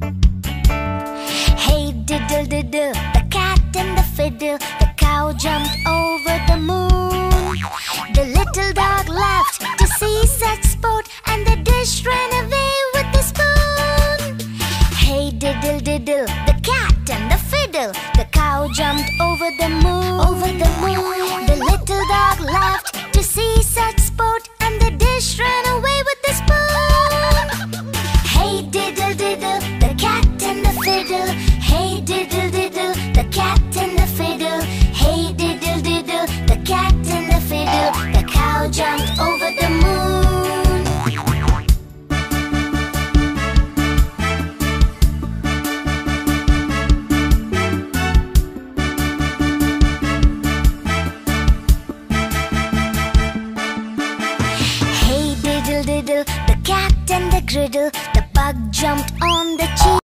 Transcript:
Hey diddle diddle, the cat and the fiddle, the cow jumped over the moon. The little dog laughed to see such sport, and the dish ran away with the spoon. Hey diddle diddle, the cat and the fiddle, the cow jumped over and fiddle. Hey diddle diddle, the cat and the fiddle. Hey diddle diddle, the cat and the fiddle. The cow jumped over the moon. Hey diddle diddle, the cat and the griddle. The pug jumped on the cheese.